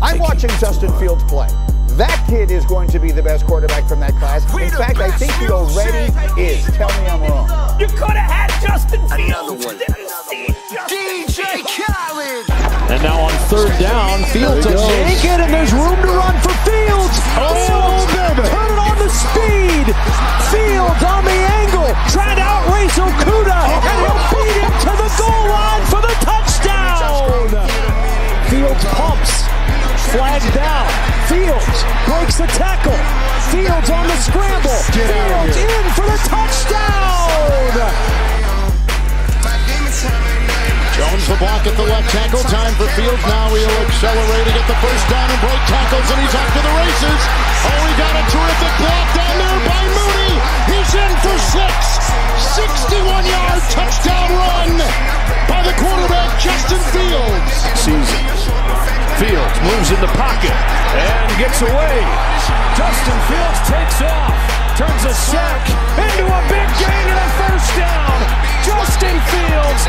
I'm watching Justin Fields play. That kid is going to be the best quarterback from that class. In fact, I think he already is. Tell me I'm wrong. You could have had Justin Fields. Another one. DJ Khaled. And now on third down, Fields There to he it, and there's room to run for Fields. Oh, baby. Put it on the speed. Fields on the angle, trying to outrace Okudah, oh. and he'll beat him to the goal line for the touchdown. Fields pumps, flag down. Fields breaks the tackle. Fields on the scramble. Fields in for the touchdown. Jones the block at the left tackle. Time for Fields. Now he'll accelerate to get the first down and break tackles, and he's off to the races. Oh, he got a terrific block down there by Mooney. He's in for six. 61-yard touchdown run by the quarterback, Justin Fields. season. Moves in the pocket and gets away. Justin Fields takes off, turns a sack into a big gain and a first down. Justin Fields,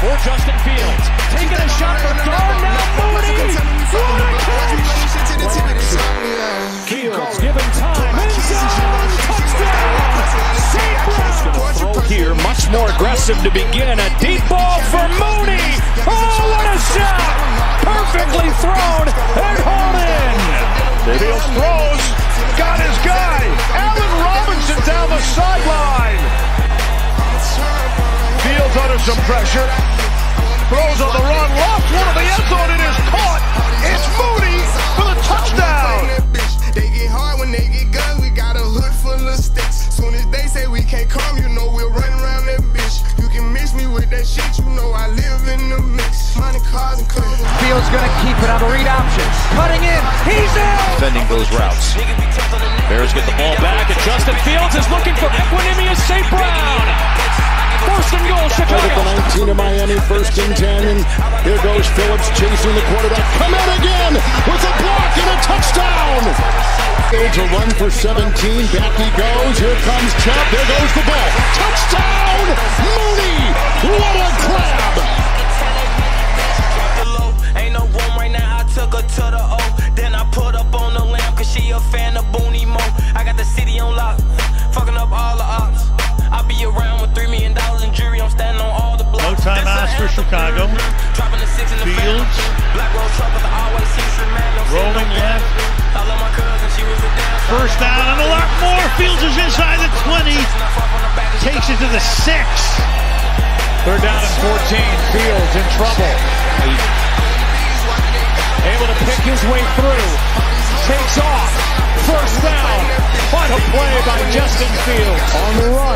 for Justin Fields. Taking a shot for Darnell Mooney. What a catch! Fields given time. End zone. Touchdown. St. Brown. Throw here, much more aggressive to begin. A deep ball for Mooney. Oh, what a shot! Perfectly thrown and hauled in. Fields throws, under some pressure. Throws on the run, lost one of the end zone. It is caught. It's Mooney for the touchdown. They get hard when they get guns. We got a hood full of sticks. Soon as they say we can't come, you know we'll run around that bitch. You can mix me with that shit, you know I live in the mix. Money, cars, and clothes. Fields gonna keep it on the read option. Cutting in. He's in. Defending those routes. Bears get the ball back, and Justin Fields is looking for Equanimeous St. Brown. To of Miami, first and 10. And here goes Phillips chasing the quarterback. Come in again with a block and a touchdown. To run for 17. Back he goes. Here comes Chubb. There goes the ball. Touchdown. Cousin, Chicago. was a dancer. First down and a lot more. Fields is inside the 20. Takes it to the six. Third down and 14. Fields in trouble. Able to pick his way through. Takes off. First down. What a play by Justin Fields. On the run.